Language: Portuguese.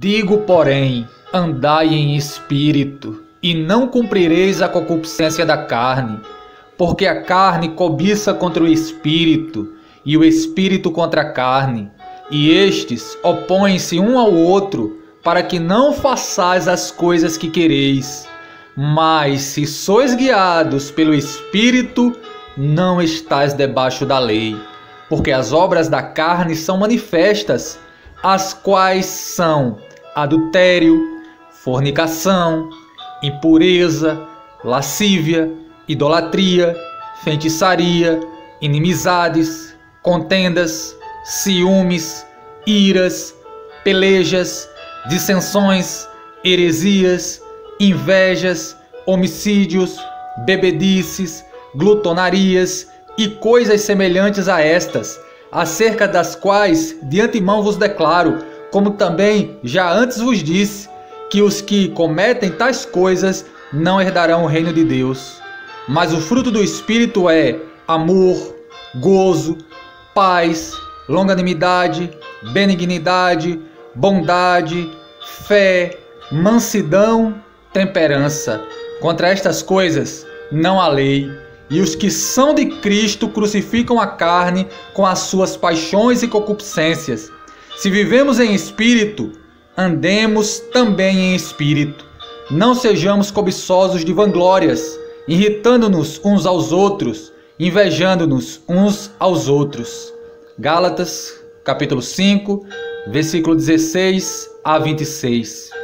Digo, porém, andai em espírito, e não cumprireis a concupiscência da carne, porque a carne cobiça contra o espírito, e o espírito contra a carne, e estes opõem-se um ao outro, para que não façais as coisas que quereis. Mas se sois guiados pelo espírito, não estais debaixo da lei, porque as obras da carne são manifestas as quais são adultério, fornicação, impureza, lascívia, idolatria, feitiçaria, inimizades, contendas, ciúmes, iras, pelejas, dissensões, heresias, invejas, homicídios, bebedices, glutonarias e coisas semelhantes a estas acerca das quais de antemão vos declaro, como também já antes vos disse, que os que cometem tais coisas não herdarão o reino de Deus. Mas o fruto do Espírito é amor, gozo, paz, longanimidade, benignidade, bondade, fé, mansidão, temperança. Contra estas coisas não há lei. E os que são de Cristo crucificam a carne com as suas paixões e concupiscências. Se vivemos em espírito, andemos também em espírito. Não sejamos cobiçosos de vanglórias, irritando-nos uns aos outros, invejando-nos uns aos outros. Gálatas, capítulo 5, versículo 16 a 26.